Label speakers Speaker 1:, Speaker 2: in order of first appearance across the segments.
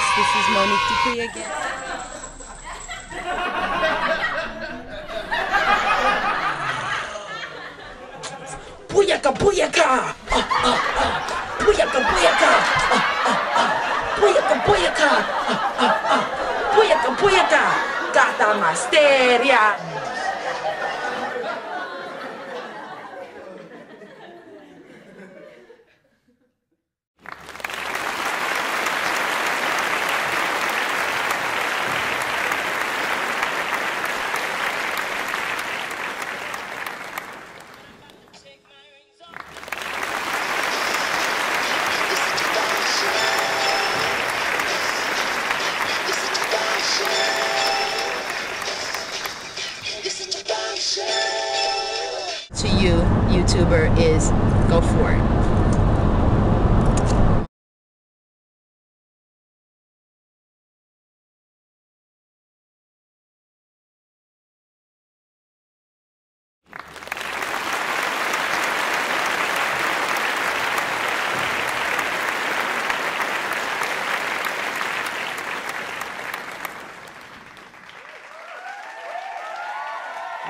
Speaker 1: viewers. This is Monique Dupree again.
Speaker 2: Booyaka, booyaka! Ah, ah, ah. Booyaka, booyaka! Ah, ah, ah. Booyaka, booyaka! Ah, ah, ah. Booyaka, booyaka! Gata Masteria!
Speaker 1: To you, YouTuber, is go for it.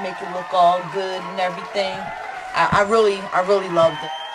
Speaker 1: Make it look all good and everything. I, I really, I really loved it.